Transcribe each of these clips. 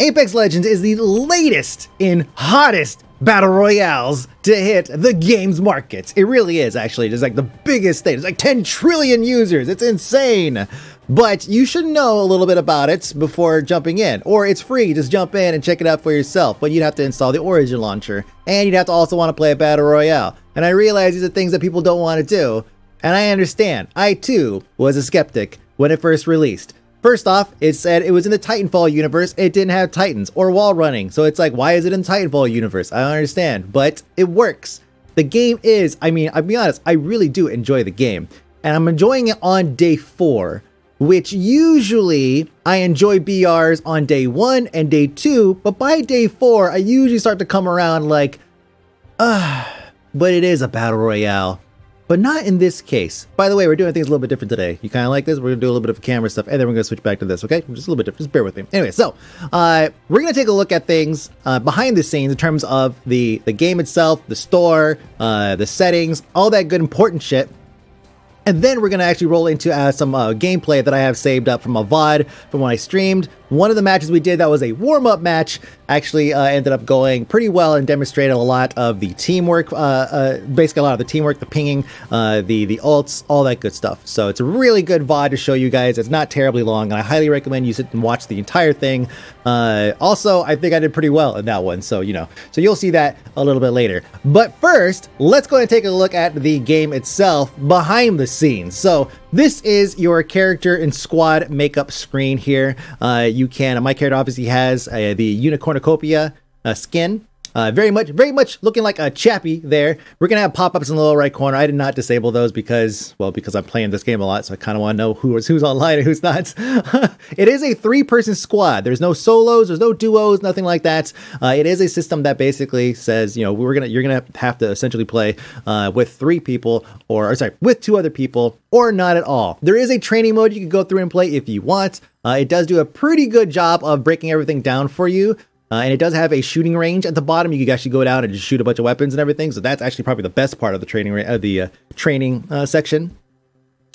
Apex Legends is the latest in hottest battle royales to hit the games markets. It really is, actually. It's like the biggest thing. It's like 10 trillion users. It's insane. But you should know a little bit about it before jumping in. Or it's free. Just jump in and check it out for yourself. But you'd have to install the Origin launcher. And you'd have to also want to play a battle royale. And I realize these are things that people don't want to do. And I understand. I too was a skeptic when it first released. First off, it said it was in the Titanfall universe. It didn't have Titans or wall running. So it's like, why is it in Titanfall universe? I don't understand, but it works. The game is, I mean, I'll be honest, I really do enjoy the game. And I'm enjoying it on day four, which usually I enjoy BRs on day one and day two. But by day four, I usually start to come around like, ah, but it is a battle royale but not in this case. By the way, we're doing things a little bit different today. You kind of like this? We're gonna do a little bit of camera stuff, and then we're gonna switch back to this, okay? Just a little bit different, just bear with me. Anyway, so, uh, we're gonna take a look at things uh, behind the scenes in terms of the, the game itself, the store, uh, the settings, all that good important shit. And then we're gonna actually roll into uh, some uh, gameplay that I have saved up from a VOD from when I streamed. One of the matches we did that was a warm-up match actually uh, ended up going pretty well and demonstrated a lot of the teamwork, uh, uh, basically a lot of the teamwork, the pinging, uh, the the ults, all that good stuff. So it's a really good VOD to show you guys. It's not terribly long, and I highly recommend you sit and watch the entire thing. Uh, also, I think I did pretty well in that one, so you know, so you'll see that a little bit later. But first, let's go and take a look at the game itself behind the scenes. So this is your character and squad makeup screen here. Uh, you can, my character obviously has uh, the Unicornucopia uh, skin. Uh, very much, very much looking like a chappy there. We're gonna have pop-ups in the lower right corner. I did not disable those because, well, because I'm playing this game a lot, so I kind of want to know who is who's online and who's not. it is a three-person squad. There's no solos, there's no duos, nothing like that. Uh, it is a system that basically says, you know, we're gonna, you're gonna have to essentially play uh, with three people, or, or sorry, with two other people, or not at all. There is a training mode you can go through and play if you want. Uh, it does do a pretty good job of breaking everything down for you. Uh, and it does have a shooting range at the bottom. You can actually go down and just shoot a bunch of weapons and everything. So that's actually probably the best part of the training uh, the uh, training uh, section.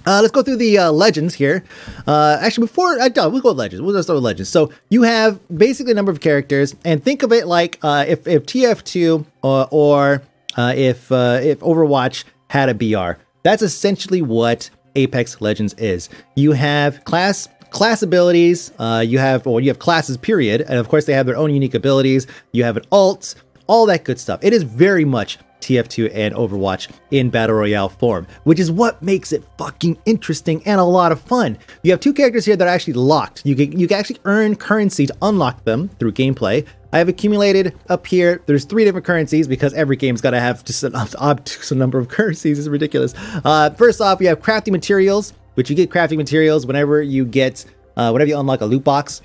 Uh, let's go through the uh, legends here. actually, before I uh, we'll go with legends. We'll just start with legends. So you have basically a number of characters, and think of it like if if TF2 or if if Overwatch had a BR. That's essentially what Apex Legends is. You have class class abilities. Uh, you have, well, you have classes, period. And of course, they have their own unique abilities. You have an alt, all that good stuff. It is very much TF2 and Overwatch in Battle Royale form, which is what makes it fucking interesting and a lot of fun. You have two characters here that are actually locked. You can, you can actually earn currency to unlock them through gameplay. I have accumulated up here. There's three different currencies because every game's got to have just an obtuse number of currencies. It's ridiculous. Uh, first off, you have crafting materials but you get crafting materials whenever you get, uh, whenever you unlock a loot box.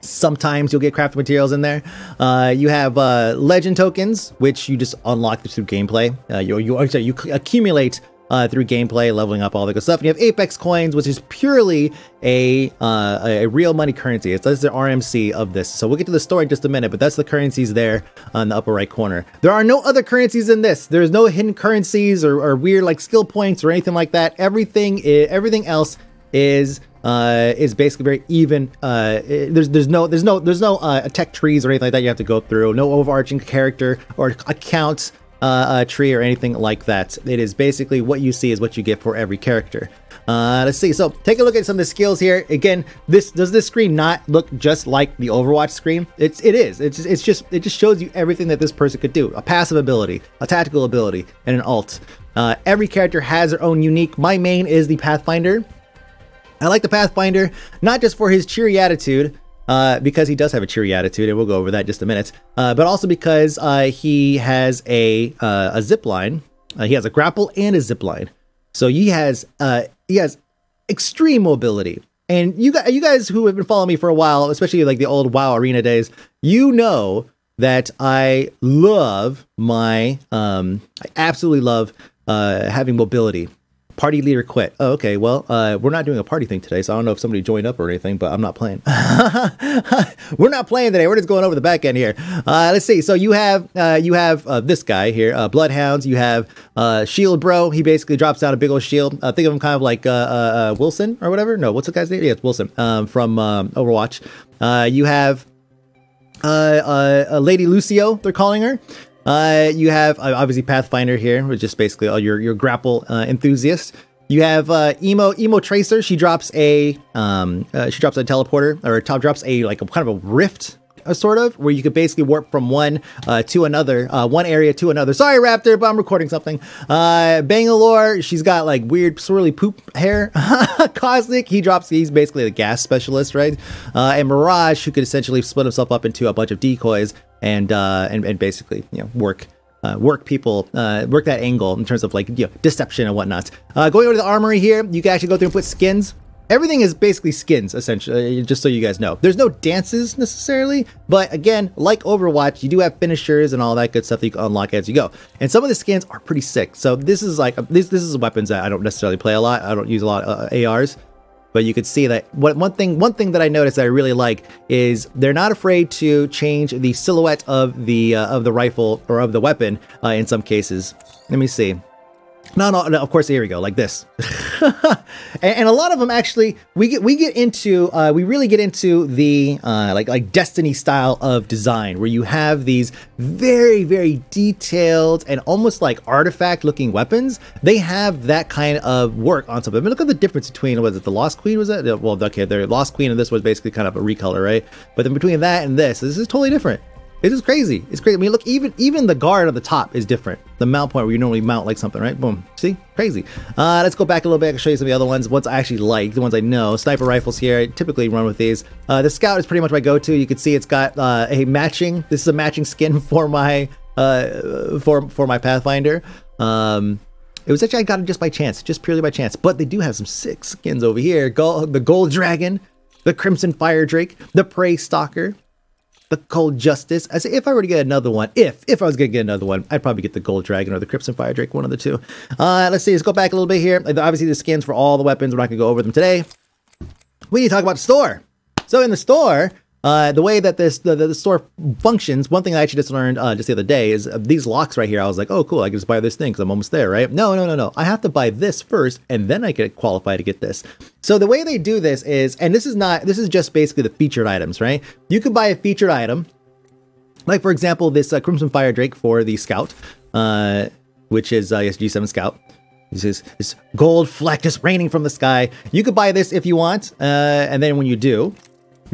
Sometimes you'll get crafting materials in there. Uh, you have uh, legend tokens, which you just unlock through gameplay. Uh, you, you, sorry, you accumulate uh, through gameplay, leveling up all the good stuff. And you have Apex coins, which is purely a uh, a real money currency. It's that's the RMC of this. So we'll get to the story in just a minute, but that's the currencies there on the upper right corner. There are no other currencies in this. There's no hidden currencies or, or weird like skill points or anything like that. Everything is, everything else is uh, is basically very even. Uh, there's there's no there's no there's no uh, tech trees or anything like that you have to go through. No overarching character or account uh, tree or anything like that. It is basically what you see is what you get for every character. Uh, let's see. So take a look at some of the skills here. Again, this does this screen not look just like the Overwatch screen? It's it is. It's just, it's just it just shows you everything that this person could do: a passive ability, a tactical ability, and an alt. Uh, every character has their own unique. My main is the Pathfinder. I like the Pathfinder not just for his cheery attitude, uh, because he does have a cheery attitude, and we'll go over that just a minute. Uh, but also because uh, he has a uh, a zip line. Uh, he has a grapple and a zip line, so he has uh, he has extreme mobility. And you guys, you guys who have been following me for a while, especially like the old WoW Arena days, you know that I love my um, I absolutely love having mobility Party leader quit. Oh, okay. Well, uh, we're not doing a party thing today, so I don't know if somebody joined up or anything, but I'm not playing. we're not playing today. We're just going over the back end here. Uh, let's see. So you have uh, you have uh, this guy here, uh, Bloodhounds. You have uh, Shield Bro. He basically drops down a big old shield. Think of him kind of like Winston or whatever. No, what's the guy's name? Yeah, it's Winston um, from um, Overwatch. You have uh, Lady Lucio. They're calling her. Uh, you have uh, obviously Pathfinder here, which is basically all your your grapple uh, enthusiast. You have uh, emo emo tracer. She drops a um, uh, she drops a teleporter or top drops a like a kind of a rift. Uh, sort of where you could basically warp from one uh, to another, uh, one area to another. Sorry, Raptor, but I'm recording something. Uh, Bangalore, she's got like weird swirly poop hair. Caustic, he drops. He's basically the gas specialist, right? Uh, and Mirage, who could essentially split himself up into a bunch of decoys and uh, and and basically you know work uh, work people, uh, work that angle in terms of like you know, deception and whatnot. Uh, going over to the armory here, you can actually go through and put skins. Everything is basically skins, essentially, just so you guys know. There's no dances necessarily, but again, like Overwatch, you do have finishers and all that good stuff that you can unlock as you go. And some of the skins are pretty sick. So this is like, this, this is weapons that I don't necessarily play a lot. I don't use a lot of uh, ARs but you could see that what one thing one thing that I noticed that I really like is they're not afraid to change the silhouette of the uh, of the rifle or of the weapon uh, in some cases. Let me see. No, no, no, of course, here we go, like this. and, and, a lot of them actually, we get we get into, uh, we really get into the uh, like like Destiny style of design, where you have these very very detailed and almost like artifact looking weapons. They have that kind of work on top of them. look at the difference between was it the Lost Queen? Was it? Well, okay, the Lost Queen and this was basically kind of a recolor, right? But then between that and this, this is totally different. It is crazy. It's crazy. I mean, look, even even the guard on the top is different. The mount point where you normally mount like something, right? Boom. See? Crazy. Uh, let's go back a little bit. and show you some of the other ones. Ones I actually like, the ones I know. Sniper rifles here. I typically run with these. Uh, the scout is pretty much my go-to. You can see it's got uh, a matching. This is a matching skin for my uh, for for my Pathfinder. Um, it was actually I got it just by chance, just purely by chance. But they do have some sick skins over here. The Gold Dragon, the Crimson Fire Drake, the Prey Stalker, the Cold Justice. I say if I were to get another one, if if I was gonna get another one, I'd probably get the Gold Dragon or the Crimson Fire Drake, one of the two. Uh, let's see, let's go back a little bit here. Obviously, the skins for all the weapons. We're not gonna go over them today. We need to talk about the store. So in the store, uh, the way that this the, the, store functions, one thing I actually just learned uh, just the other day is these locks right here. I was like, oh, cool, I can just buy this thing because I'm almost there, right? No, no, no, no. I have to buy this first, and then I get qualify to get this. So the way they do this is, and this is not, this is just basically the featured items, right? You could buy a featured item, like for example, this uh, Crimson Fire Drake for the Scout, uh, which is uh, yes, G7 Scout. This is this gold fleck just raining from the sky. You could buy this if you want, uh, and then when you do,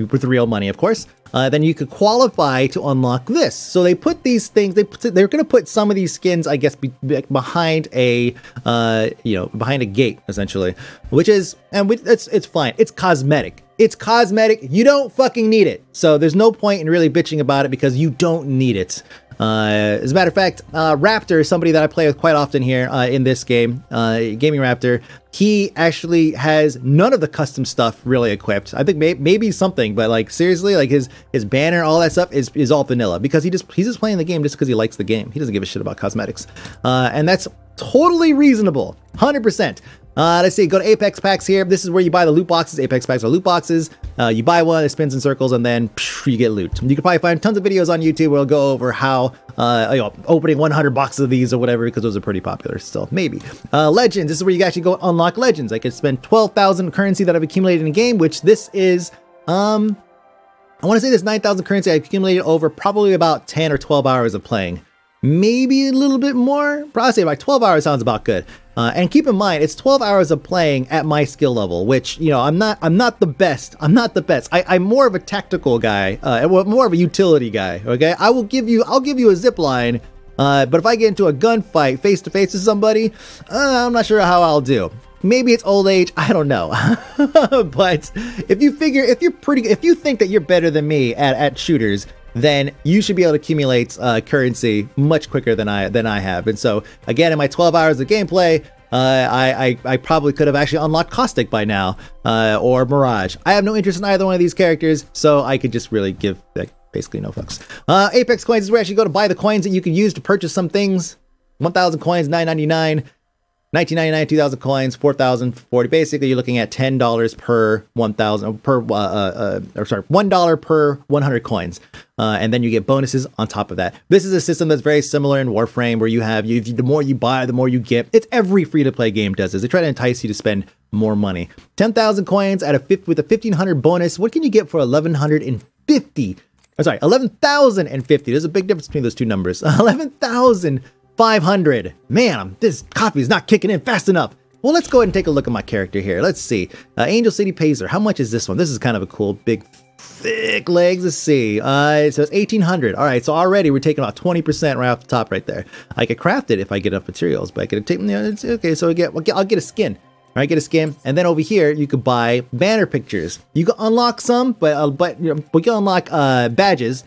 with real money, of course, uh, then you could qualify to unlock this. So they put these things. They put, they're going to put some of these skins, I guess, be, be behind a uh, you know behind a gate essentially, which is and we, it's it's fine. It's cosmetic. It's cosmetic. You don't fucking need it. So there's no point in really bitching about it because you don't need it. Uh, as a matter of fact, uh, Raptor is somebody that I play with quite often here uh, in this game, Gaming Raptor. He actually has none of the custom stuff really equipped. I think may- maybe something, but like seriously, like his his banner, all that stuff is is all vanilla because he just he's just playing the game just because he likes the game. He doesn't give a shit about cosmetics, uh, and that's totally reasonable, hundred percent. Uh, let's see, go to Apex Packs here. This is where you buy the loot boxes. Apex Packs are loot boxes. Uh, you buy one, it spins in circles, and then you get loot. You can probably find tons of videos on YouTube where we'll go over how, uh, you know, opening 100 boxes of these or whatever, because those are pretty popular still, maybe. Uh, Legends, this is where you actually go unlock Legends. I could spend 12,000 currency that I've accumulated in a game, which this is, um, I want to say this 9,000 currency I accumulated over probably about 10 or 12 hours of playing maybe a little bit more. Probably say about 12 hours sounds about good. Uh, and keep in mind, it's 12 hours of playing at my skill level, which you know I'm not. I'm not the best. I'm not the best. I, am more of a tactical guy, uh, more of a utility guy. Okay, I will give you. I'll give you a zip line. Uh, but if I get into a gunfight face to face with somebody, uh, I'm not sure how I'll do. Maybe it's old age. I don't know. but if you figure, if you're pretty, if you think that you're better than me at, at shooters, then you should be able to accumulate uh, currency much quicker than I than I have. And so again, in my 12 hours of gameplay, uh, I, I, I probably could have actually unlocked Caustic by now, uh, or Mirage. I have no interest in either one of these characters, so I could just really give like, basically no fucks. Uh, Apex coins is where I actually go to buy the coins that you can use to purchase some things. 1,000 coins, 9.99. 1999 2000 coins 4040 basically you're looking at $10 per 1000 per uh, uh, uh, or sorry $1 per 100 coins. Uh, and then you get bonuses on top of that. This is a system that's very similar in warframe where you have you the more you buy the more you get. It's every free to play game does this. They try to entice you to spend more money. 10,000 coins at a with a 1500 bonus what can you get for 1150 I'm sorry 11,050 there's a big difference between those two numbers. 11,000 500. Man, this coffee is not kicking in fast enough. Well, let's go ahead and take a look at my character here. Let's see. Uh, Angel City Pacer. How much is this one? This is kind of a cool, big, thick legs. Let's see. Uh, it says 1800. All right, so already we're taking about 20% right off the top right there. I could craft it if I get enough materials, but I could take, you know, okay, so I get, I'll get a skin. All right, get a skin, and then over here you could buy banner pictures. You can unlock some, but uh, but you know, we can unlock uh, badges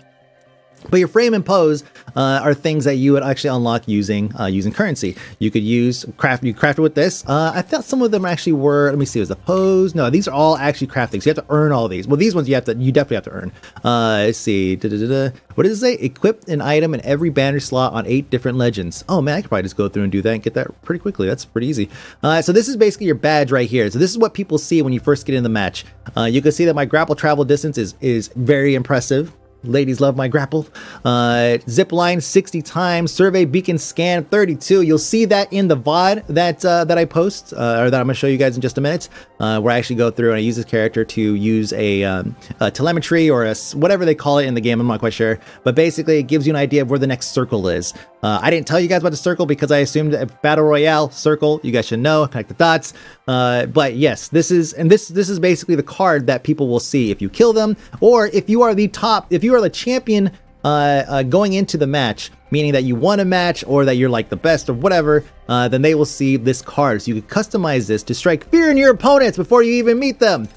but your frame and pose uh, are things that you would actually unlock using uh, using currency. You could use craft. You craft it with this. Uh, I thought some of them actually were. Let me see. Was the pose? No, these are all actually crafting. So you have to earn all these. Well, these ones you have to. You definitely have to earn. Uh, let's see. Da, da, da, what does it say? Equip an item in every banner slot on eight different legends. Oh man, I could probably just go through and do that and get that pretty quickly. That's pretty easy. Uh, so this is basically your badge right here. So this is what people see when you first get in the match. Uh, you can see that my grapple travel distance is is very impressive. Ladies love my grapple. Uh, zip line 60 times. Survey beacon scan 32. You'll see that in the VOD that uh, that I post, uh, or that I'm to show you guys in just a minute, uh, where I actually go through and I use this character to use a, um, a, telemetry or a, whatever they call it in the game. I'm not quite sure. But basically, it gives you an idea of where the next circle is. Uh, I didn't tell you guys about the circle because I assumed battle royale circle. You guys should know. Connect the dots. Uh, but yes, this is and this this is basically the card that people will see if you kill them or if you are the top if you are the champion uh, uh, going into the match, meaning that you won a match or that you're like the best or whatever, uh, then they will see this card. So you can customize this to strike fear in your opponents before you even meet them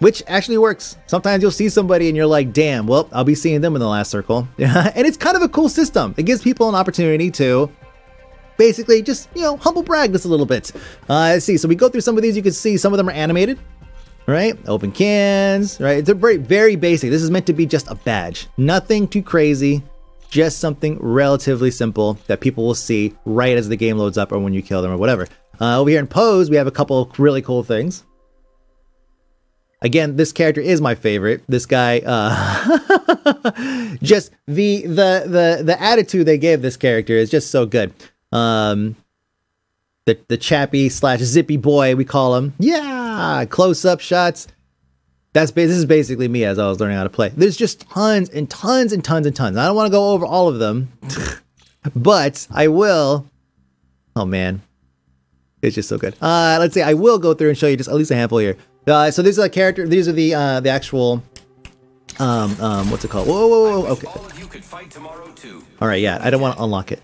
which actually works. Sometimes you'll see somebody and you're like, damn, well, I'll be seeing them in the last circle. and it's kind of a cool system. It gives people an opportunity to basically just, you know, humble brag this a little bit. Uh, let's see. So we go through some of these. You can see some of them are animated, right? Open cans, right? It's very, very basic. This is meant to be just a badge. Nothing too crazy. Just something relatively simple that people will see right as the game loads up or when you kill them or whatever. Uh, over here in Pose, we have a couple really cool things. Again, this character is my favorite. This guy, uh, just the the the the attitude they gave this character is just so good. Um, the the chappy slash zippy boy we call him. Yeah, close up shots. That's this is basically me as I was learning how to play. There's just tons and tons and tons and tons. I don't want to go over all of them, but I will. Oh man, it's just so good. Uh, let's see. I will go through and show you just at least a handful here. Uh, so these are the character. These are the uh, the actual. Um, um, what's it called? Whoa, whoa, whoa, okay. All, All right, yeah. I don't want to unlock it.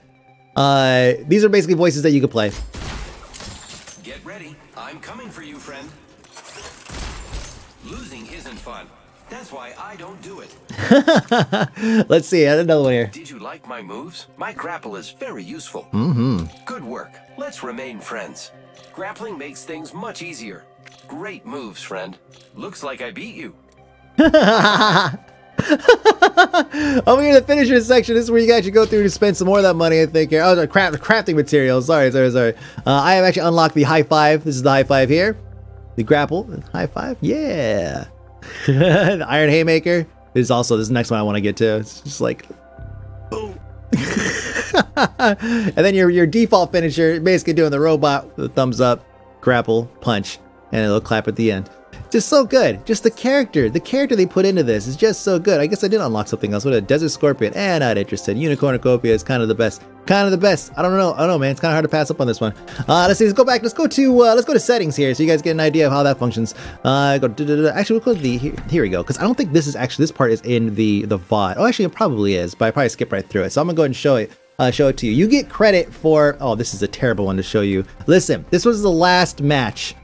Uh, these are basically voices that you could play. Get ready. I'm coming for you, friend. Losing isn't fun. That's why I don't do it. Let's see. I had another one here. Did you like my moves? My grapple is very useful. Mm-hmm. Good work. Let's remain friends. Grappling makes things much easier. Great moves, friend. Looks like I beat you. Over here, the finishers section. This is where you guys should go through to spend some more of that money, I think. Here. Oh, the craft, crafting materials. Sorry, sorry, sorry. Uh, I have actually unlocked the high five. This is the high five here. The grapple. High five. Yeah. the iron haymaker. This is also, this next one I want to get to. It's just like, boom. and then your, your default finisher, basically doing the robot, the thumbs up, grapple, punch and it'll clap at the end. Just so good. Just the character, the character they put into this is just so good. I guess I did unlock something else. What a Desert Scorpion. And eh, not interested. Unicornucopia is kind of the best. Kind of the best. I don't know. I don't know, man. It's kind of hard to pass up on this one. Uh, let's see. Let's go back. Let's go to uh, let's go to settings here, so you guys get an idea of how that functions. Uh, go. Actually, we'll go to the here, here we go. Because I don't think this is actually this part is in the the VOD. Oh, actually, it probably is, but I probably skip right through it. So I'm gonna go ahead and show it. Uh, show it to you. You get credit for. Oh, this is a terrible one to show you. Listen, this was the last match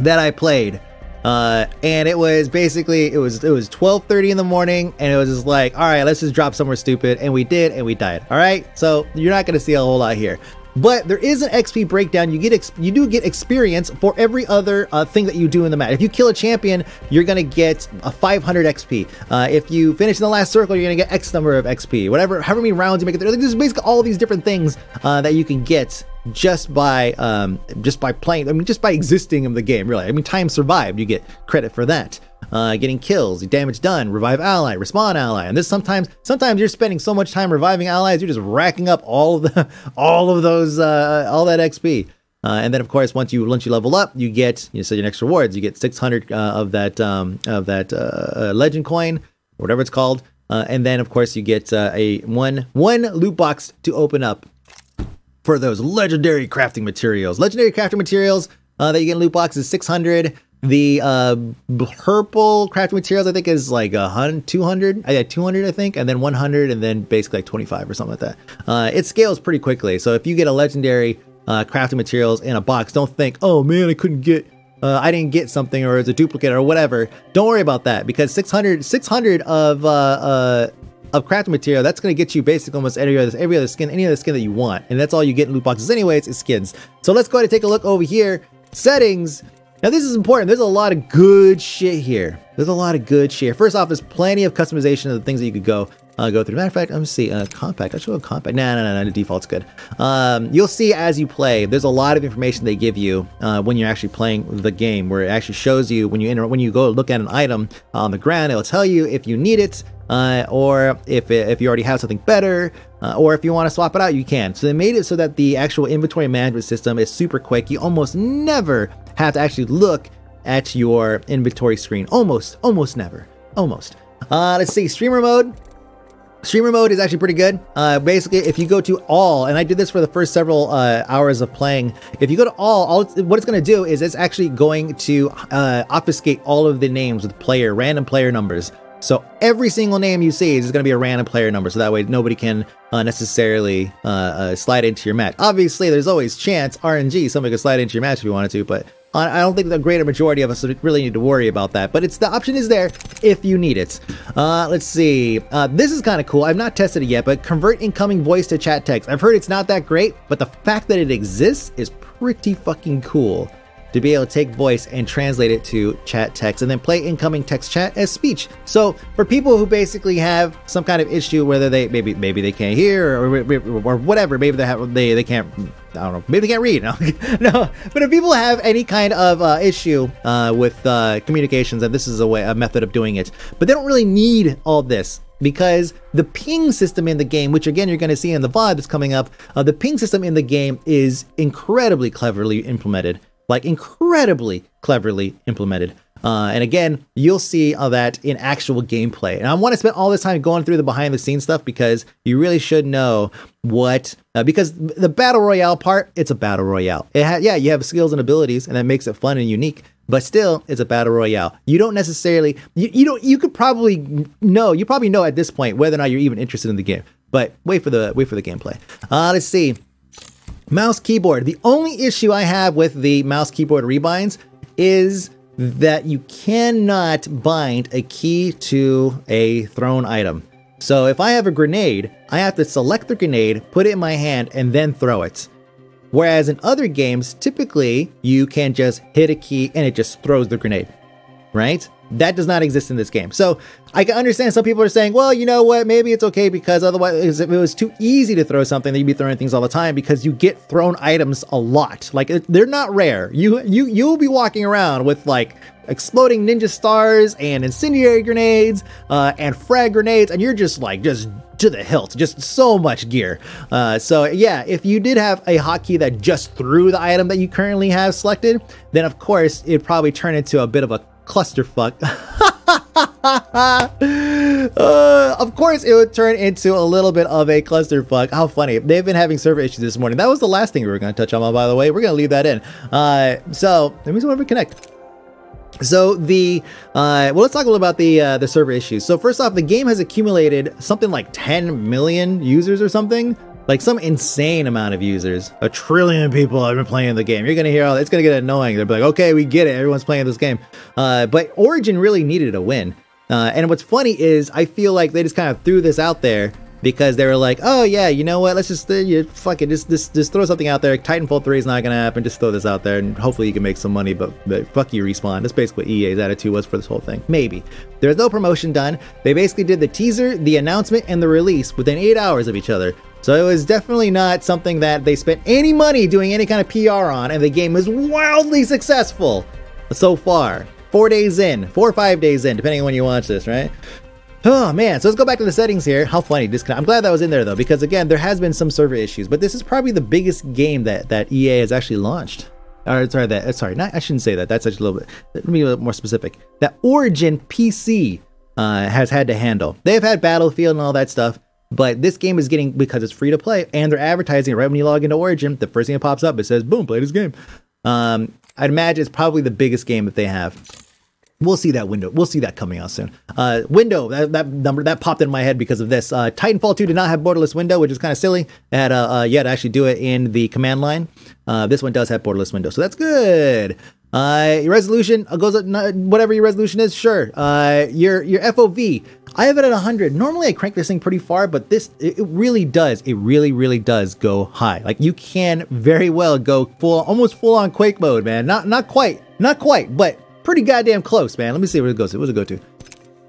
that I played. Uh, and it was basically it was it was 12:30 in the morning, and it was just like, all right, let's just drop somewhere stupid, and we did, and we died. All right, so you're not gonna see a whole lot here, but there is an XP breakdown. You get you do get experience for every other uh, thing that you do in the match. If you kill a champion, you're gonna get a 500 XP. Uh, if you finish in the last circle, you're gonna get X number of XP. Whatever, however many rounds you make it. There's basically all these different things uh, that you can get just by um, just by playing. I mean, just by existing in the game. Really, I mean, time survived. You get credit for that. Uh, getting kills, damage done, revive ally, respawn ally, and this sometimes sometimes you're spending so much time reviving allies, you're just racking up all of the all of those uh, all that XP. Uh, and then, of course, once you once you level up, you get you know, so your next rewards. You get 600 uh, of that um, of that uh, uh legend coin, whatever it's called. Uh, and then, of course, you get uh, a one one loot box to open up for those legendary crafting materials. Legendary crafting materials that you get in loot boxes 600. The purple crafting materials, I think, is like a hundred, 200. I got 200, I think, and then 100, and then basically like 25 or something like that. it scales pretty quickly. So if you get a legendary uh, crafting materials in a box. Don't think, oh man, I couldn't get, uh, I didn't get something or it's a duplicate or whatever. Don't worry about that because 600, 600 of, uh, uh, of crafting material, that's going to get you basically almost every other, every other skin, any other skin that you want. And that's all you get in loot boxes anyways, is skins. So let's go ahead and take a look over here. Settings. Now this is important. There's a lot of good shit here. There's a lot of good shit. First off, there's plenty of customization of the things that you could go uh, go through. Matter of fact, let me see. Uh, compact. I should go compact. Nah, nah, nah, nah. The default's good. Um, you'll see as you play. There's a lot of information they give you uh, when you're actually playing the game, where it actually shows you when you enter, when you go look at an item on the ground. It'll tell you if you need it, uh, or if if you already have something better, uh, or if you want to swap it out, you can. So they made it so that the actual inventory management system is super quick. You almost never have to actually look at your inventory screen. Almost, almost never. Almost. Uh, let's see, streamer mode. Streamer mode is actually pretty good. Uh, basically, if you go to all, and I did this for the first several uh, hours of playing, if you go to all, all what it's going to do is it's actually going to uh, obfuscate all of the names with player, random player numbers. So every single name you see is going to be a random player number, so that way nobody can uh, necessarily uh, uh, slide into your match. Obviously, there's always chance, RNG, somebody could slide into your match if you wanted to, but I don't think the greater majority of us really need to worry about that, but it's the option is there if you need it. Uh, let's see. Uh, this is kind of cool. I've not tested it yet, but convert incoming voice to chat text. I've heard it's not that great, but the fact that it exists is pretty fucking cool to be able to take voice and translate it to chat text and then play incoming text chat as speech. So for people who basically have some kind of issue, whether they maybe maybe they can't hear or, or whatever, maybe they have they they can't I don't know, maybe they can't read. No, no. But if people have any kind of uh, issue uh, with uh, communications, and this is a way a method of doing it, but they don't really need all this because the ping system in the game, which again you're going to see in the VOD that's coming up, uh, the ping system in the game is incredibly cleverly implemented like incredibly cleverly implemented. Uh, and again, you'll see that in actual gameplay. And I want to spend all this time going through the behind the scenes stuff because you really should know what, uh, because the battle royale part, it's a battle royale. It ha- yeah, you have skills and abilities and that makes it fun and unique, but still it's a battle royale. You don't necessarily, you, you don't, you could probably know, you probably know at this point whether or not you're even interested in the game, but wait for the, wait for the gameplay. Uh, let's see. Mouse keyboard. The only issue I have with the mouse keyboard rebinds is that you cannot bind a key to a thrown item. So if I have a grenade, I have to select the grenade, put it in my hand, and then throw it. Whereas in other games, typically you can just hit a key and it just throws the grenade, right? That does not exist in this game. So I can understand some people are saying, well, you know what, maybe it's okay because otherwise if it was too easy to throw something, then you'd be throwing things all the time because you get thrown items a lot. Like they're not rare. You you you'll be walking around with like exploding ninja stars and incendiary grenades uh, and frag grenades, and you're just like just to the hilt, just so much gear. Uh, so yeah, if you did have a hotkey that just threw the item that you currently have selected, then of course it'd probably turn into a bit of a clusterfuck. uh, of course, it would turn into a little bit of a clusterfuck. How funny. They've been having server issues this morning. That was the last thing we were going to touch on, by the way. We're going to leave that in. Uh, so, let me see if connect. So the uh, well, let's talk a little about the uh, the server issues. So first off, the game has accumulated something like 10 million users or something like some insane amount of users. A trillion people have been playing the game. You're gonna hear all it's gonna get annoying. They'll be like, okay, we get it. Everyone's playing this game. Uh, but Origin really needed a win. Uh, and what's funny is I feel like they just kind of threw this out there because they were like, oh yeah, you know what? Let's just uh, you, fuck it, just, just just throw something out there. Titanfall 3 is not gonna happen. Just throw this out there, and hopefully you can make some money. But, but fuck you, respawn. That's basically EA's attitude was for this whole thing. Maybe there's no promotion done. They basically did the teaser, the announcement, and the release within eight hours of each other. So it was definitely not something that they spent any money doing any kind of PR on, and the game is wildly successful so far. Four days in, four or five days in, depending on when you watch this, right? Oh man, so let's go back to the settings here. How funny disconnect. I'm glad that was in there though, because again, there has been some server issues, but this is probably the biggest game that that EA has actually launched. Or sorry, that uh, sorry, not I shouldn't say that. That's actually a little bit. Let me be a little more specific. That Origin PC uh, has had to handle. They've had Battlefield and all that stuff, but this game is getting because it's free to play and they're advertising right when you log into Origin. The first thing that pops up it says, "Boom, play this game." Um, I'd imagine it's probably the biggest game that they have. We'll see that window. We'll see that coming out soon. Uh, window that, that number that popped in my head because of this. Uh, Titanfall 2 did not have borderless window, which is kind of silly. It had uh, uh, you had to actually do it in the command line. Uh, this one does have borderless window, so that's good. Uh, your resolution uh, goes up, whatever your resolution is, sure. Uh, your your FOV, I have it at 100. Normally I crank this thing pretty far, but this it, really does. It really really does go high. Like you can very well go full, almost full on Quake mode, man. Not not quite, not quite, but pretty goddamn close, man. Let me see where it goes. What does it go to?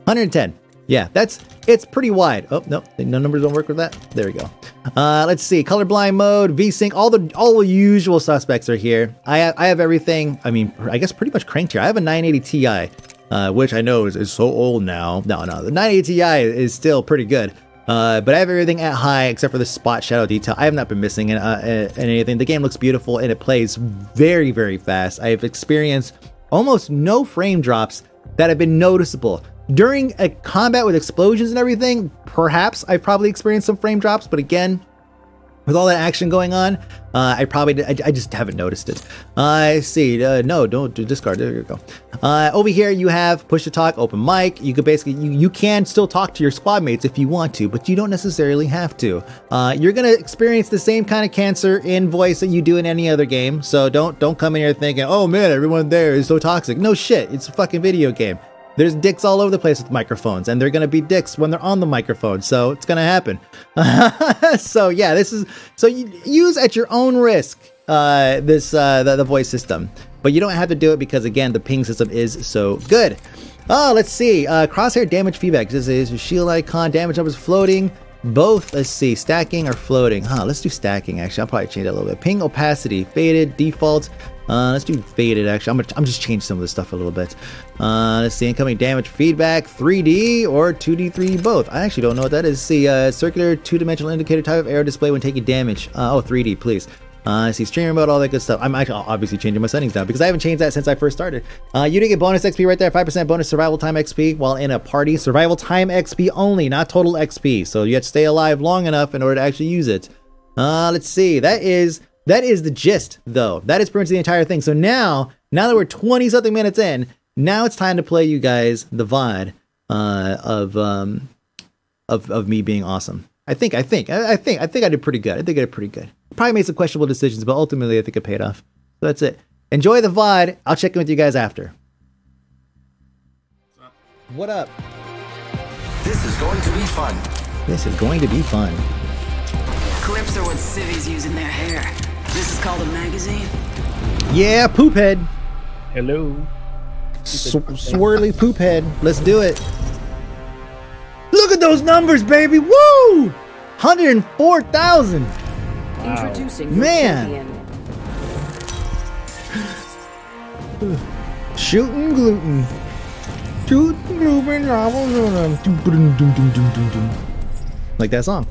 110. Yeah, that's it's pretty wide. Oh no, no numbers don't work with that. There we go. Uh, let's see, colorblind mode, VSync, all the all the usual suspects are here. I have, I have everything. I mean, I guess pretty much cranked here. I have a 980 Ti, uh, which I know is, is so old now. No, no, the 980 Ti is still pretty good. Uh, but I have everything at high except for the spot shadow detail. I have not been missing in, uh, in anything. The game looks beautiful and it plays very, very fast. I have experienced almost no frame drops that have been noticeable. During a combat with explosions and everything, perhaps I probably experienced some frame drops, but again, with all that action going on, uh, I probably I, I, just haven't noticed it. Uh, I see. Uh, no, don't do discard. There you go. Uh, over here you have push to talk, open mic. You could basically you, you can still talk to your squad mates if you want to, but you don't necessarily have to. Uh, you're gonna experience the same kind of cancer in voice that you do in any other game. So don't don't come in here thinking, oh man, everyone there is so toxic. No shit, it's a fucking video game. There's dicks all over the place with microphones, and they're gonna be dicks when they're on the microphone, so it's gonna happen. so yeah, this is so you use at your own risk uh, this uh, the, the voice system, but you don't have to do it because again, the ping system is so good. Oh, let's see. Uh, crosshair damage feedback. This is shield icon. Damage is floating. Both, let's see, stacking or floating. Huh, let's do stacking actually. I'll probably change that a little bit. Ping opacity, faded, default. Uh, let's do faded actually. I'm gonna, I'm just changing some of this stuff a little bit. Uh, let's see, incoming damage feedback, 3D or 2D, 3D both. I actually don't know what that is. See, uh, circular two-dimensional indicator type of arrow display when taking damage. Uh, oh, 3D, please. Uh, I see streamer mode, all that good stuff. I'm actually obviously changing my settings now because I haven't changed that since I first started. Uh, you do get bonus XP right there, 5% bonus survival time XP while in a party. Survival time XP only, not total XP. So you have to stay alive long enough in order to actually use it. Uh, let's see. That is that is the gist, though. That is pretty much the entire thing. So now, now that we're 20 something minutes in, now it's time to play you guys the VOD uh, of um, of of me being awesome. I think, I think, I, I think, I think I did pretty good. I think I did pretty good. Probably made some questionable decisions, but ultimately I think it paid off. So that's it. Enjoy the VOD. I'll check in with you guys after. What up? This is going to be fun. This is going to be fun. Clips are what civvies use in their hair. This is called a magazine? Yeah, poop head. Hello. S- swirly poop head. Let's do it. Look at those numbers, baby. Woo! 104,000. Introducing Man. Shooting gluten. Shooting gluten. Like that song.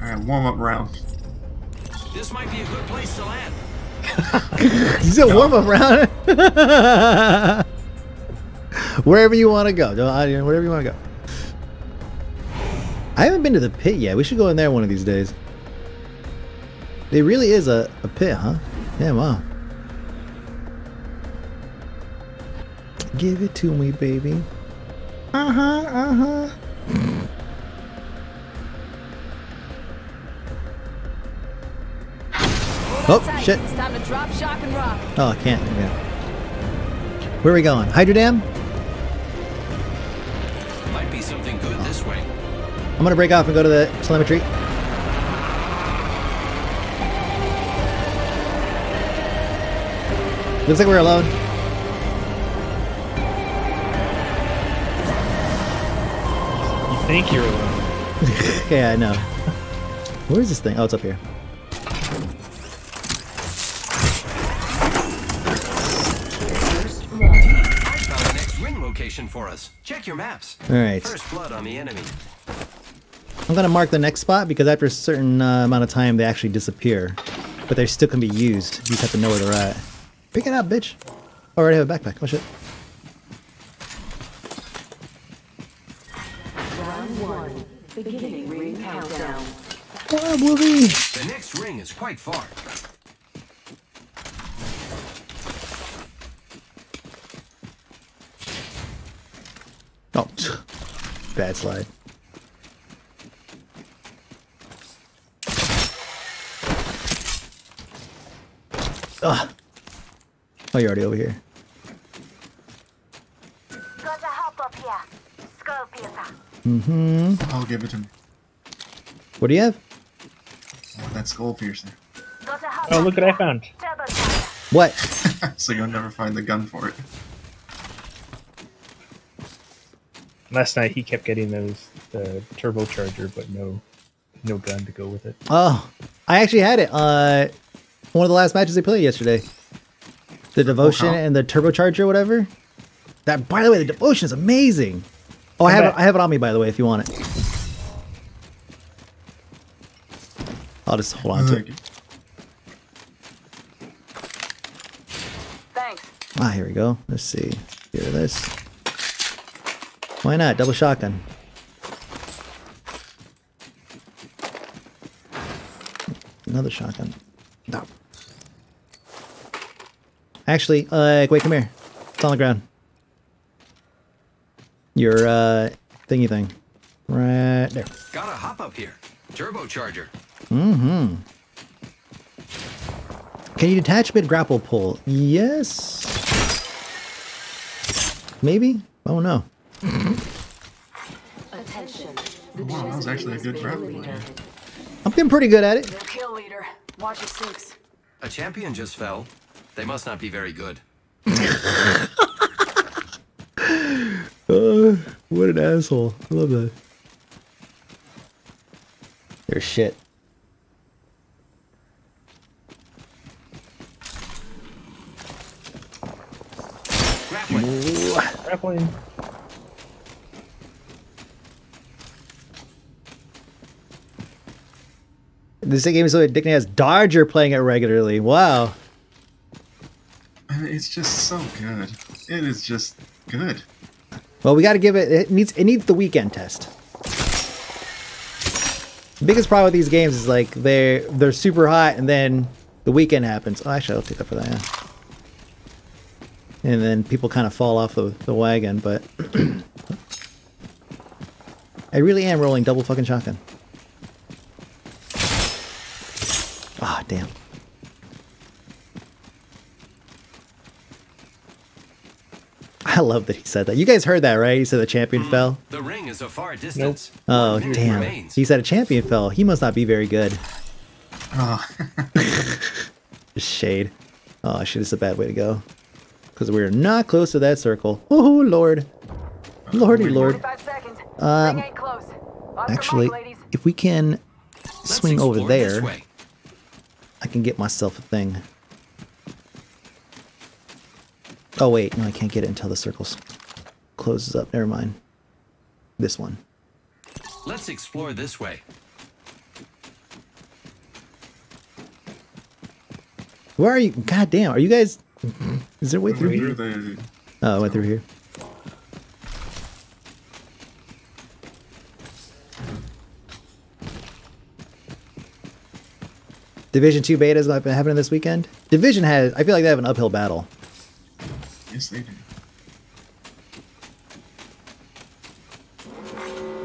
All right, warm up round. This might be a good place to land. You said warm up round. Wherever you want to go. Wherever you want to go. I haven't been to the pit yet. We should go in there one of these days. It really is a, a pit, huh? Yeah, wow. Give it to me, baby. Uh-huh, Uh huh, Oh, shit. It's time to drop, shock, and rock. Oh, I can't. Yeah. Where are we going? Hydro Dam? Might be something good this way. I'm gonna break off and go to the telemetry. Looks like we're alone. You think you're alone. yeah, I know. Where is this thing? Oh, it's up here. Your maps. All right. First blood on the enemy. I'm gonna mark the next spot because after a certain uh, amount of time they actually disappear, but they still can be used. You just have to know where they're at. Pick it up, bitch. Oh, I already have a backpack. Oh shit. Round one. Beginning ring countdown. Oh, movie. The next ring is quite far. Oh, bad slide. Ugh. Oh, you're already over here. Got a help up here. Skull piercer. Mm-hmm. I'll give it to me. What do you have? Oh, that skull piercer. Got a help Oh, look what I found. What? so you'll never find the gun for it. Last night he kept getting those the turbocharger, but no no gun to go with it. Oh, I actually had it. Uh, one of the last matches they played yesterday. The devotion how? and the turbocharger, whatever. That, by the way, the devotion is amazing. Oh, I have it. I have it on me, by the way, if you want it. I'll just hold on to it. Thanks. Ah, here we go. Let's see. Here, this. Why not? Double shotgun. Another shotgun. No. Actually, uh, wait, come here. It's on the ground. Your, uh, thingy thing. Right there. Gotta hop up here. Turbocharger. Mm-hmm. Can you detach mid grapple pull? Yes. Maybe? Oh no. Attention. wow, that was actually a good grappling. I'm getting pretty good at it. No kill leader. Watch your six. A champion just fell. They must not be very good. Uh, what an asshole. I love that. They're shit. Grappling. Grappling. This game is so addicting as Dodger playing it regularly. Wow. It's just so good. It is just good. Well, we got to give it. It needs. It needs the weekend test. Biggest problem with these games is like they're they're super hot and then the weekend happens. Oh, actually, I'll take that for that. Yeah. And then people kind of fall off the, the wagon, but I really am rolling double fucking shotgun. Ah, damn. I love that he said that. You guys heard that, right? He said the champion fell. The ring is a far distance. Oh, Here it damn. remains. He said a champion fell. He must not be very good. Oh, shade. Oh, shit, it's a bad way to go. Because we're not close to that circle. Oh, Lord. Lordy, Lord. Um, ring ain't close. On the Actually, if we can swing over explore this there, way. I can get myself a thing. Oh, wait. No, I can't get it until the circle closes up. Never mind. This one. Let's explore this way. Where are you? God damn. Are you guys... Is there a way through through here? Oh, I went through here. Division 2 betas have been happening this weekend. Division has, I feel like they have an uphill battle. Yes, they do.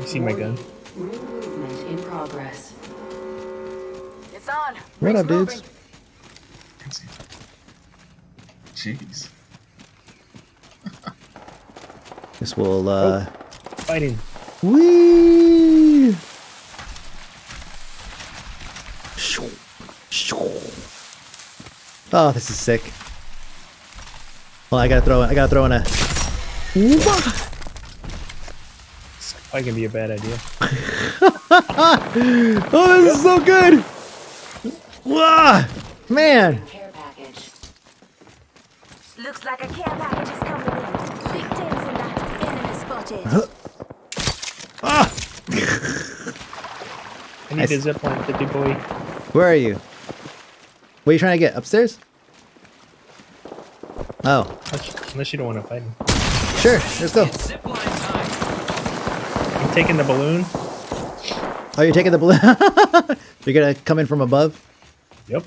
You see my gun? Movement in progress. It's on. What Ring's up, dudes? moving. I can see. Jeez. This will, uh... Fighting. Whee! Oh, this is sick. Well, I gotta throw in, I gotta throw in a... Wah! Probably gonna be a bad idea. Oh, this is so good! Wow, man! Looks like a care package is coming in. Big things in that. Enemy spotted. ah I need Nice. a zip line, 50 boy. Where are you? What are you trying to get? Upstairs? Oh, Unless- you don't want to fight him. sure. Let's go. Zip line time. I'm taking the balloon. Oh, you're taking the balloon? you're gonna come in from above? Yep.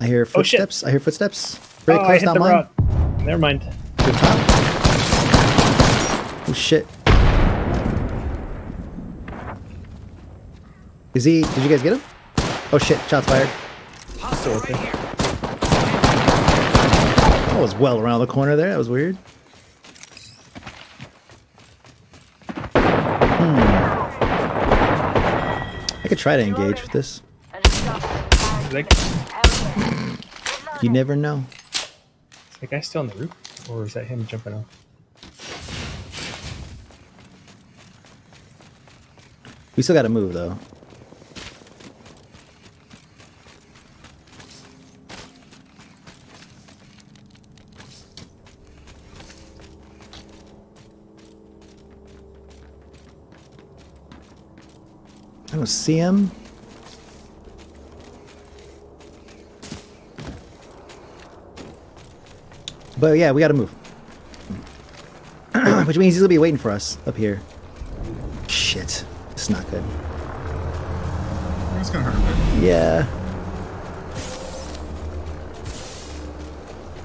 I hear Oh, footsteps. I hear footsteps. Very oh, I close, hit not the mine. rock. Never mind. Oh shit. Is he? Did you guys get him? Oh shit! Shots fired. Hostile right okay. here. That was well around the corner there. That was weird. Hmm. I could try to engage with this. Is You never know. is that guy still on the roof? Or is that him jumping off? We still got to move though. Don't see him. But yeah, we gotta move. Which means he's gonna be waiting for us up here. Shit. It's not good. It's gonna hurt a bit. Yeah.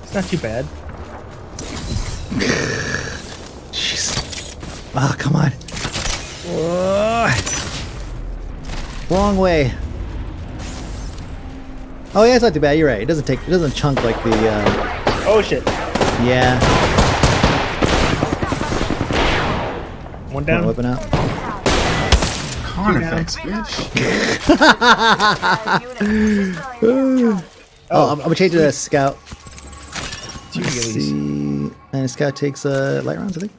It's not too bad. Jeez. Oh, come on. Ugh. Wrong way. Oh yeah, it's not too bad. You're right. It doesn't take. It doesn't chunk like the. Uh, Oh shit. yeah. One Down. down. Whipping out. Carnifex, bitch. Oh, I'm, I'm gonna change it to scout. Let's see. And scout takes uh, light rounds, I think.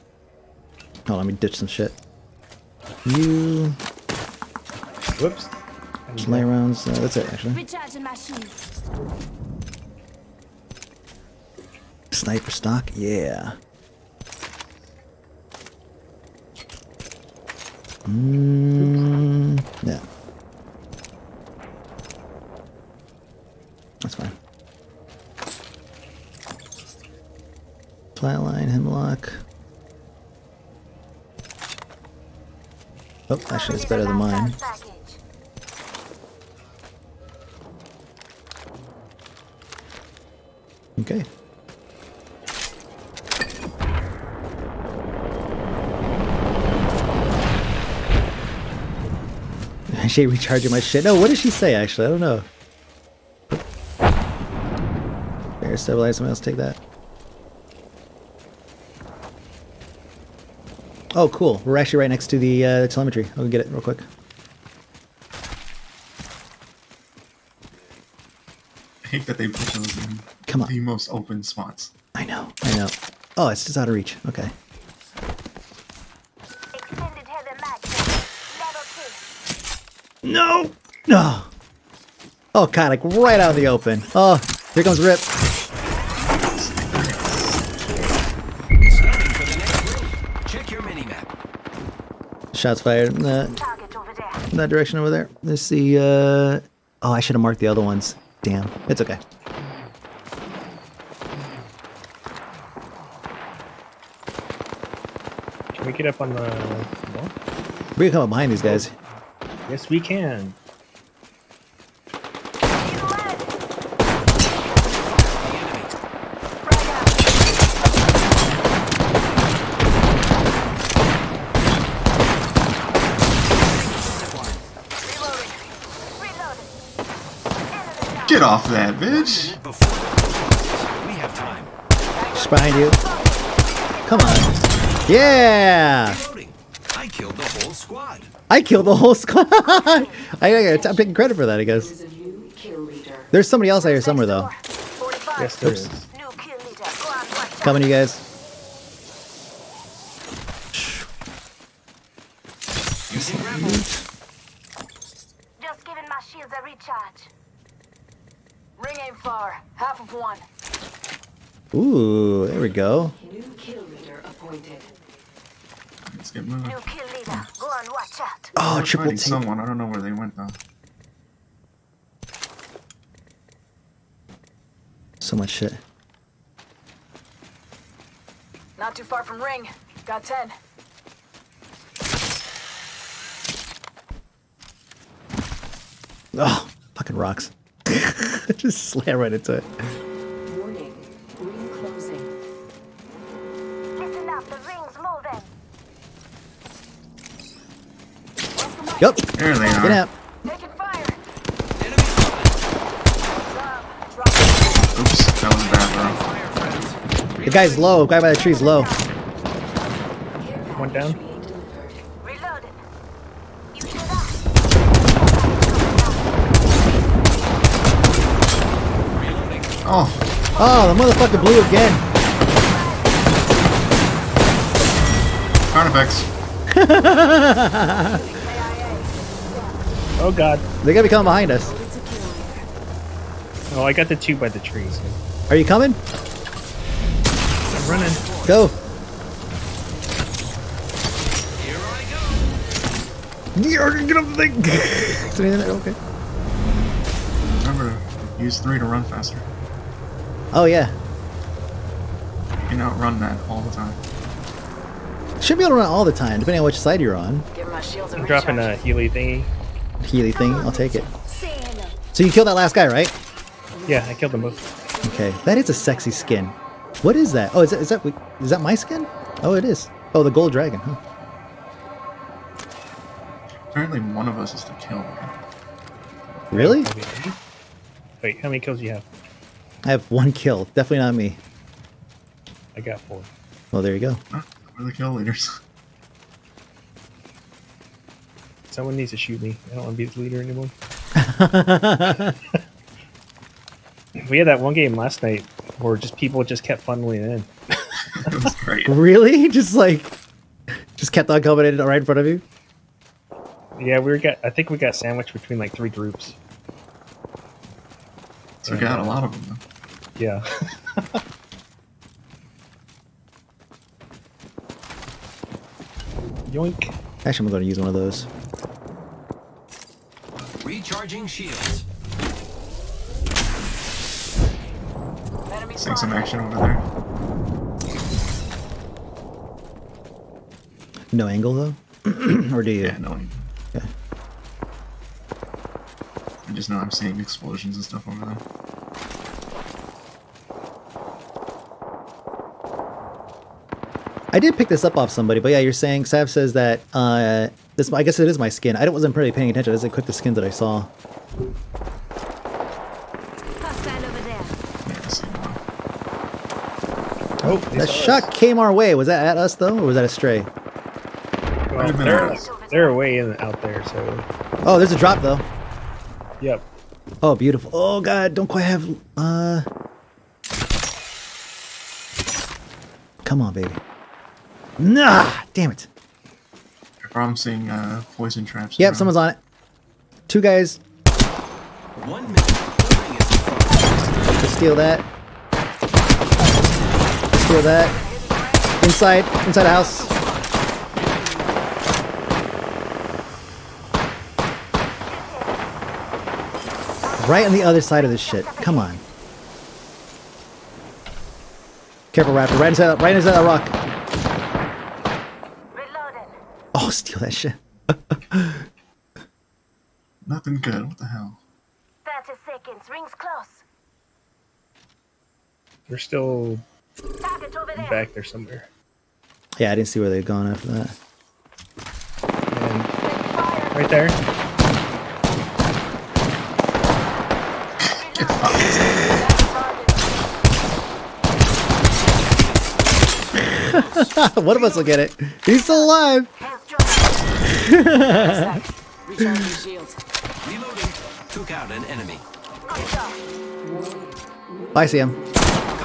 Oh, let me ditch some shit. You Whoops. light rounds. Uh, that's it, actually. Recharging my shields. Sniper stock, yeah. Mm, yeah. That's fine. Flatline, Hemlok. Oh, actually, it's better than mine. Okay. She recharging my shit. No, what did she say actually? I don't know. Bear stabilize, someone else take that. Oh, cool. We're actually right next to the uh, telemetry. I'll get it real quick. I hate that they put those in Come on. the most open spots. I know, I know. Oh, it's just out of reach. Okay. Extended heavy mag. Level two. No! No! Oh, God, like right out of the open. Oh, here comes Rip. Scouting for the next ring. Check your minimap. Shots fired in that, Target over there. in that direction over there. Let's see. Uh, oh, I should have marked the other ones. Damn. It's okay. Can we get up on the wall? We can come up behind these guys. Yes, we can. Get off that, bitch! Before we have time. Just behind you. Come on. Yeah! I killed the whole squad. I killed the whole squad. I, I, I'm taking credit for that, I guess. Is a new kill leader. There's somebody else out here somewhere, though. Yes, there Oops. is. New kill leader. Go on, watch Coming, you guys. Just giving my shields a recharge. Ring ain't far. Half of one. Ooh, there we go. New kill leader appointed. Let's get moving. New kill leader. Go on, watch out. Oh, We're triple fighting tape. someone. I don't know where they went though. So much shit. Not too far from ring. Got ten. Oh, fucking rocks. Just slam right into it. Yep. There they Get are. Get out. Taking fire. Oops, that was a bad throw. The guy's low. Guy by the tree's low. One down. Reloaded. You hear that? Reloading. Oh, Oh, the motherfucker blew again. artifacts. Oh god. They gotta be coming behind us. Oh, I got the two by the trees. Are you coming? I'm running. Go. Here I go. Yeah, Get up the thing. Is there anything there? Okay. Remember use three to run faster. Oh yeah. You can outrun that all the time. Should be able to run all the time, depending on which side you're on. Giving my shields a I'm dropping a Healy thingy. Healy thing. I'll take it. So you killed that last guy, right? Yeah, I killed them both. Okay. That is a sexy skin. What is that? Oh, is that is that is that my skin? Oh, it is. Oh, the gold dragon. Huh. Apparently, one of us is the kill. Really? Wait, how many kills do you have? I have one kill. Definitely not me. I got four. Well, there you go. Huh? We're the kill leaders. Someone needs to shoot me. I don't want to be the leader anymore. we had that one game last night where just people just kept funneling in. it was great. Really? Just like, just kept on coming in right in front of you. Yeah, we were got. I think we got sandwiched between like three groups. Took got a lot of them. Though. Yeah. Yoink. Actually, I'm going to use one of those. Recharging shields. Enemy Seeing some action over there. No angle though, or do you? Yeah, no. one- Okay. I just know I'm seeing explosions and stuff over there. I did pick this up off somebody, but yeah, you're saying Sav says that uh, this. I guess it is my skin. I don't wasn't really paying attention. I just clicked the skins that I saw. Hostile over there. Yeah, I see one. Oh, they That saw us. shot came our way. Was that at us though, or was that a stray? Well, they're, us. they're way in out there, so Oh, there's a drop though. yep. Oh, beautiful. Oh god, don't quite have. Uh, come on, baby. Nah, damn it. I'm seeing uh, poison traps. Yep, around. someone's on it. Two guys. One minute. The ring is in front. Let's steal that. Steal that. Inside, inside the house. Right on the other side of this shit. Come on. Careful, Raptor. Right inside, right inside that rock. Reloading. Oh, steal that shit. Nothing good. What the hell? 30 seconds. Rings close. They're still Target over there. back there somewhere. Yeah, I didn't see where they'd gone after that. And right there. One of us will get it. He's still alive. Hands drop. Recharging shields. Reloading. Took out an enemy. I see him.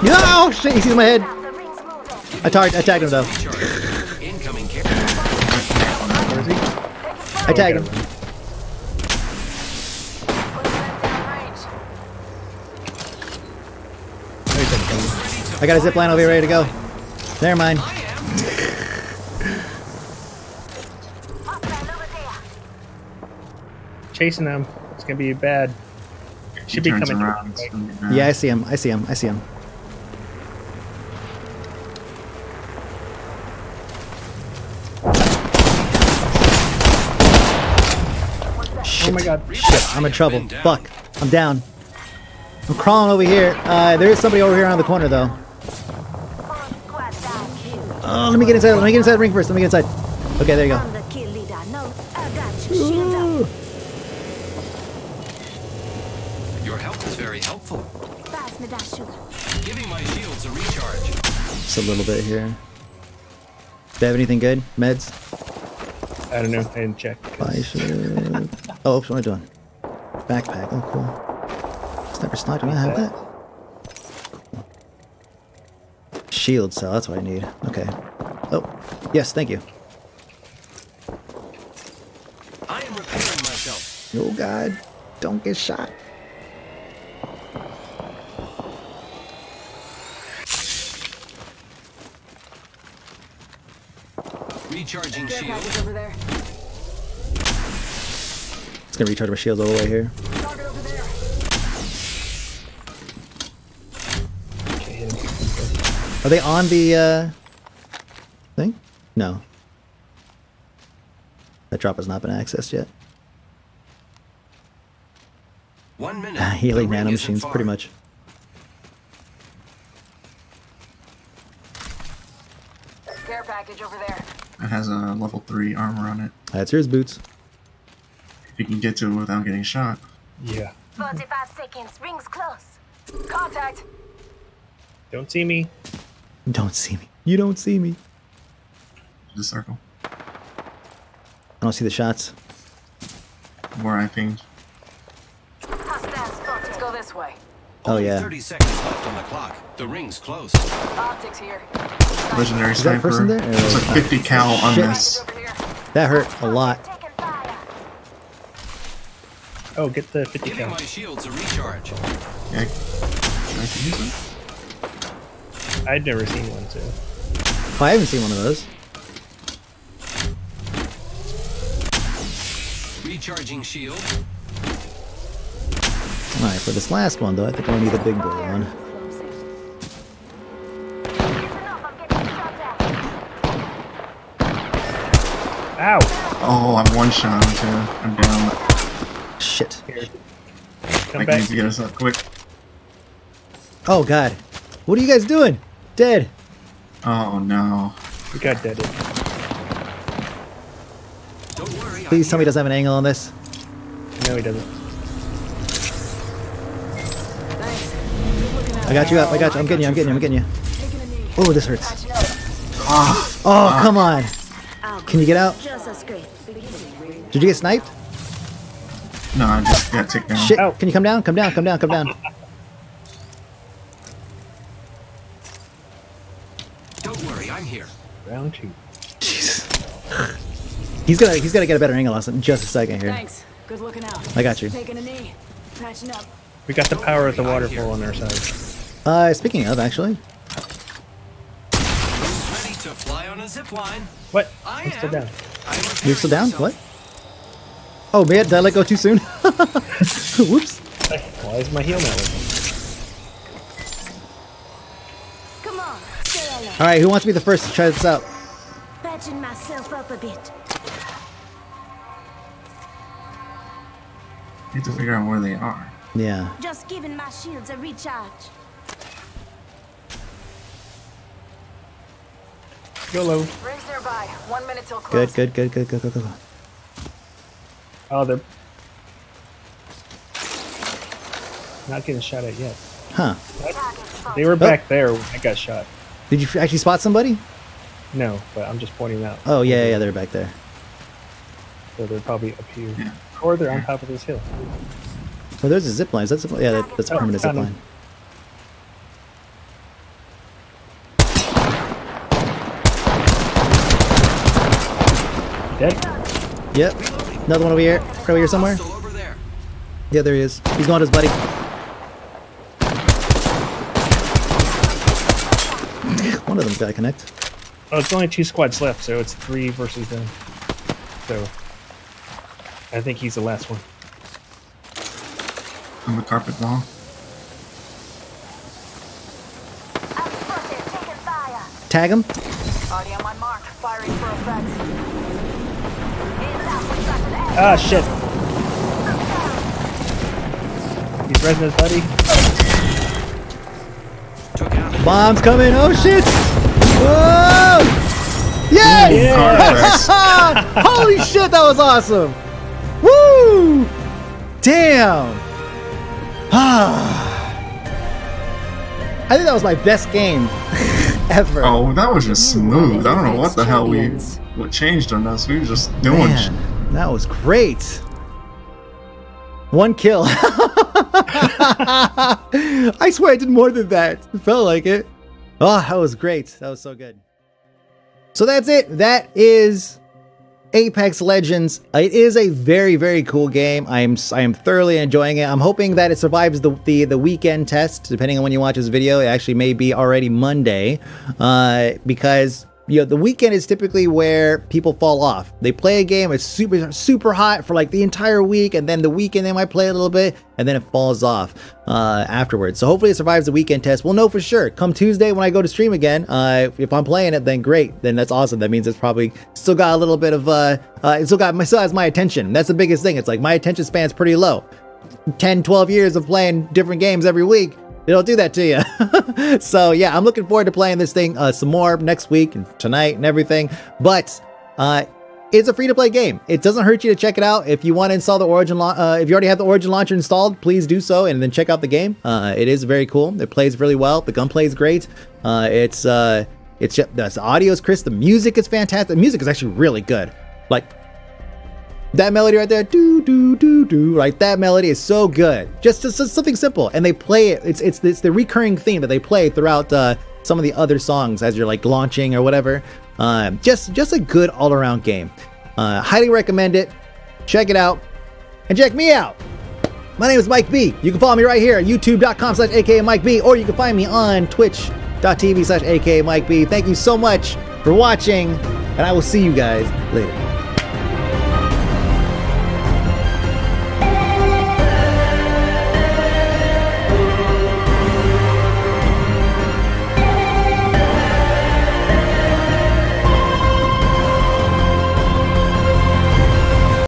No, oh, shit, he sees my head. The ring's moving. I, tar- I tagged him though. Recharge. Incoming care. Where is he? I tagged him. I got a zip line over here ready to go. Never mind. Chasing them. It's gonna be bad. He Should be coming. around. it's be. Yeah, I see him. I see him. I see him. Oh my god. Shit, I'm in trouble. Fuck. I'm down. I'm crawling over here. Uh, there is somebody over here on the corner, though. Oh, let me get inside. Let me get inside the ring first. Let me get inside. Okay, there you go. Giving my shields a recharge. Just a little bit here. Do they have anything good? Meds? I don't know. I didn't check. I should. Oh, oops, what am I doing? Backpack. Oh, cool. Sniper stock. Do I have that? Shield cell. That's what I need. Okay. Oh, yes. Thank you. I am repairing myself. Oh God! Don't get shot. Recharging Care shield. package over there. It's gonna recharge my shield all the way here. Target over there. Okay, hit him. Are they on the uh, thing? No. That drop has not been accessed yet. One minute. Healing The ring isn't nanomachines, pretty much. Care package over there. It has a level 3 armor on it. That's yours, boots. If you can get to it without getting shot. Yeah. 45 seconds. Rings close. Contact. Don't see me. Don't see me. You don't see me. The circle. I don't see the shots. Where I pinged. Hostile spotted. Let's go this way. Oh yeah. 30 seconds left on the clock. The ring's close. Optics here. Legendary Is that sniper. person there? It's like 50 cal on Shit. this. That hurt a lot. Oh, get the 50 Giving cal. my shields a recharge. Yeah. Should I use it? I'd never seen one too. Oh, I haven't seen one of those. Recharging shield. All right, for this last one though, I think I need the big boy one. Listen up. I'm getting shot at. Ow! Oh, I'm one shot onto. I'm down. Shit. Here. I Come need to get us up quick. Oh God. What are you guys doing? Dead. Oh no. We got deaded. Don't worry. Please tell me he doesn't have an angle on this. No, he doesn't. Thanks. Good looking out. I got you up. I got you. I'm getting you. I'm getting you. I'm getting you. Taking a knee. Oh, this hurts. Patching. Oh, ah. come on. Can you get out? Just a scrape. Did you get sniped? No, I just got ticked down. Shit. Can you come down? Come down. Come down. Come down. Don't worry. I'm here. Round two. Jesus. He's gonna. He's gonna get a better angle on us in just a second here. Thanks. Good looking out. I got you. Taking a knee. Patching up. We got the power of the worry, I'm here. waterfall on our side. Uh, speaking of, actually, ready to fly on a zip line? What? I I'm still down. I'm you're still repairing down. What? Oh man, did I let go too soon? Whoops. Why is my heel not working? Come on. All right, who wants to be the first to try this out? Patching myself up a bit. need to figure out where they are. Yeah. Just giving my shields a recharge. YOLO. Rings nearby. One minute till Good. close. Good. Good. Good. Good. Good. Good. Oh, they're not getting shot at yet. Huh? They were oh. back there when I got shot. Did you actually spot somebody? No, but I'm just pointing out. Oh yeah, yeah, they're back there. So they're probably up here. Or they're on top of this hill. Oh, there's a zip line. Is that zip line? Yeah, that, that's a Oh, permanent zip found him. line. Dead? Yep. Another one over here. Right over here somewhere. Still over there. Yeah, there he is. He's going to his buddy. One of them's got to connect. Oh, it's only two squads left, so it's three versus them. So I think he's the last one. On the carpet wall. I'm spotted. Taking fire. Tag him. Already on my mark. Firing for effect. Ah, shit. He's resing his buddy. Took out Bombs coming. Oh shit! Whoa! Yes! Carpet. Holy shit, that was awesome! Woo! Damn! Ah. I think that was my best game ever. oh, that was just smooth. I don't know what the hell we what changed on us. We were just doing. shit. Man, that was great. One kill. I swear I did more than that. It felt like it. Oh, that was great. That was so good. So that's it. That is Apex Legends. It is a very, very cool game. I am I am thoroughly enjoying it. I'm hoping that it survives the the, the weekend test. Depending on when you watch this video, it actually may be already Monday, uh, because you know the weekend is typically where people fall off. They play a game, it's super super hot for like the entire week, and then the weekend they might play a little bit, and then it falls off uh, afterwards. So hopefully it survives the weekend test. We'll know for sure. Come Tuesday when I go to stream again, uh, if I'm playing it, then great. Then that's awesome. That means it's probably still got a little bit of uh, uh it still got my still has my attention. That's the biggest thing. It's like my attention span's pretty low. 10, 12 years of playing different games every week. It'll do that to you. so yeah, I'm looking forward to playing this thing uh, some more next week and tonight and everything. But uh, it's a free to play game. It doesn't hurt you to check it out. If you want to install the Origin, uh, if you already have the Origin launcher installed, please do so and then check out the game. Uh, it is very cool. It plays really well. The gunplay is great. Uh, it's uh, it's just the audio is crisp. The music is fantastic. The music is actually really good. Like that melody right there, do do do do, right? that melody is so good. Just, just, just something simple, and they play it. It's it's it's the recurring theme that they play throughout uh, some of the other songs as you're like launching or whatever. Um, just just a good all around game. Uh, highly recommend it. Check it out, and check me out. My name is Mike B. You can follow me right here at youtube.com slash aka Mike B, or you can find me on twitch.tv slash aka Mike B. Thank you so much for watching, and I will see you guys later.